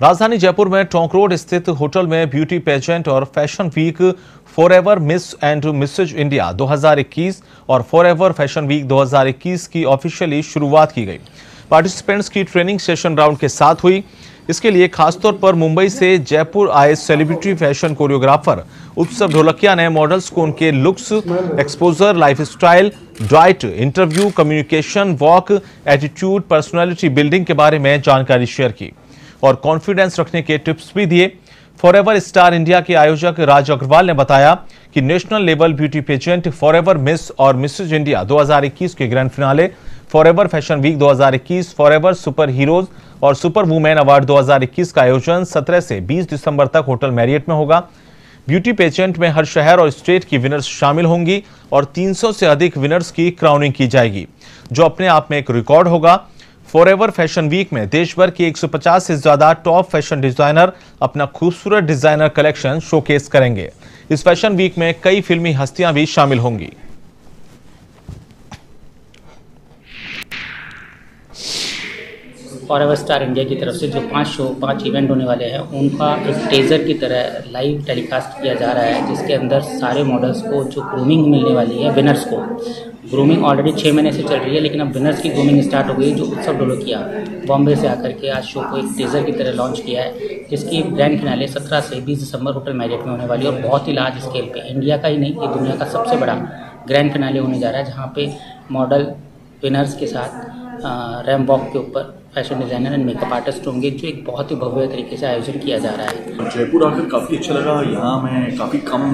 राजधानी जयपुर में टोंक रोड स्थित होटल में ब्यूटी पेजेंट और fashion week for miss and mrs India 2021 और फॉर फ़ैशन वीक 2021 की ऑफिशियली शुरुआत की गई। पार्टिसिपेंट्स की ट्रेनिंग सेशन राउंड के साथ हुई। इसके लिए खासतौर पर मुंबई से जयपुर आए सेलिब्रिटी फ़ैशन कोरियोग्राफर उत्सव ढोलकिया ने मॉडल्स को उनके looks exposure lifestyle diet interview communication walk attitude personality building के बारे में जानकारी शेयर की। और कॉन्फिडेंस रखने के टिप्स भी दिए। फॉरएवर स्टार इंडिया के आयोजक राज अग्रवाल ने बताया कि national level beauty pageant forever miss और मिसेज इंडिया 2021 के grand finale forever fashion week 2021 forever super heroes और सुपर वुमेन अवार्ड 2021 का आयोजन 17 से 20 दिसंबर तक होटल मैरियट में होगा। ब्यूटी पेजेंट में हर शहर और स्टेट की विनर्स शामिल होंगी और 300 से अधिक विनर्स की क्राउनिंग की जाएगी, जो अपने आप में एक रिकॉर्ड होगा। फॉरएवर फ़ैशन वीक में देश भर के 150 से ज़्यादा टॉप फ़ैशन डिज़ाइनर अपना खूबसूरत डिज़ाइनर कलेक्शन शोकेस करेंगे। इस फ़ैशन वीक में कई फिल्मी हस्तियाँ भी शामिल होंगी। फॉर एवर स्टार इंडिया की तरफ़ से जो पाँच शो, पाँच इवेंट होने वाले हैं, उनका एक टेजर की तरह लाइव टेलीकास्ट किया जा रहा है, जिसके अंदर सारे मॉडल्स को जो ग्रूमिंग मिलने वाली है विनर्स को। ग्रूमिंग ऑलरेडी छः महीने से चल रही है, लेकिन अब विनर्स की ग्रूमिंग स्टार्ट हो गई, जो उत्सव डोलो किया बॉम्बे से आकर के आज शो को एक टेजर की तरह लॉन्च किया है, जिसकी ग्रैंड फिनाले सत्रह से बीस दिसंबर होटल मैरियट में होने वाली है, और बहुत ही लार्ज स्केल पे। इंडिया का ही नहीं, ये दुनिया का सबसे बड़ा ग्रैंड फिनाले होने जा रहा है, जहाँ पे मॉडल विनर्स के साथ रैम वॉक के ऊपर fashion designer and makeup artist होंगे, जो एक बहुत ही भव्य तरीके से आयोजन किया जा रहा है। जयपुर आकर काफ़ी अच्छा लगा। यहाँ मैं काफ़ी कम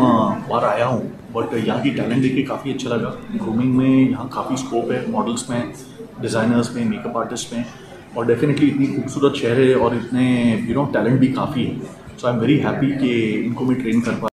बार आया हूँ बट यहाँ की टैलेंट देख के काफ़ी अच्छा लगा। ग्रूमिंग में यहाँ काफ़ी स्कोप है मॉडल्स में डिज़ाइनर्स में मेकअप आर्टिस्ट में, और डेफिनेटली इतनी खूबसूरत शहर है और इतने यू नो टैलेंट भी काफ़ी है। So I am very happy कि इनको मैं ट्रेन कर पा